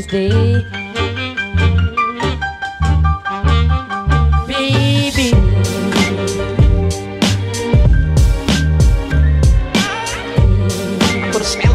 stay. Baby. Put a spell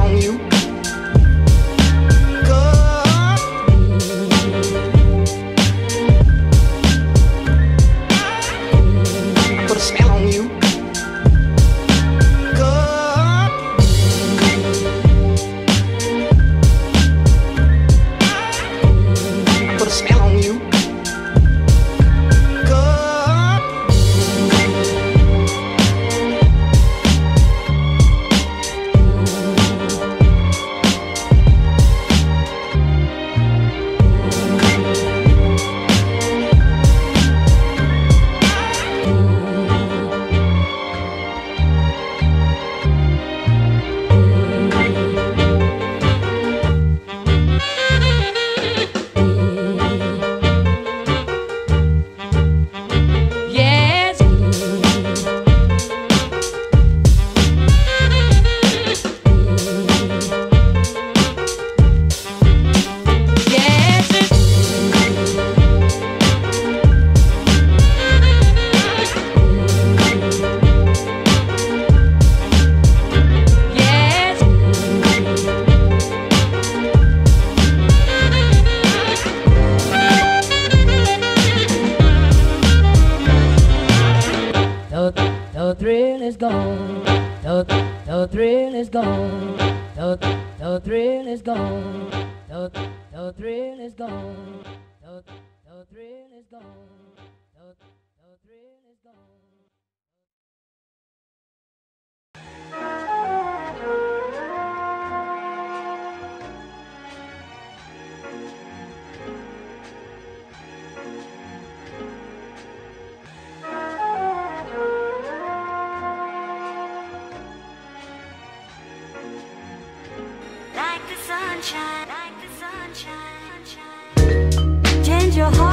the thrill is gone. The, the thrill is gone. The, the thrill is gone. The, the thrill is gone. The, the thrill is gone. The, the thrill is gone. Sunshine, like the sunshine. Change your heart.